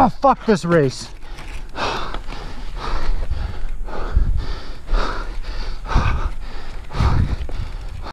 Oh, fuck this race.